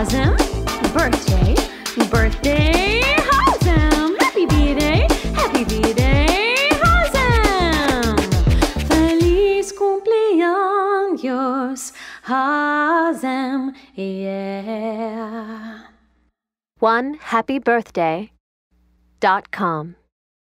Hasm, birthday, birthday, Hasm. Happy birthday, happy birthday, Hasm. Feliz cumpleaños, Hasm, yeah. One happy birthday dot com.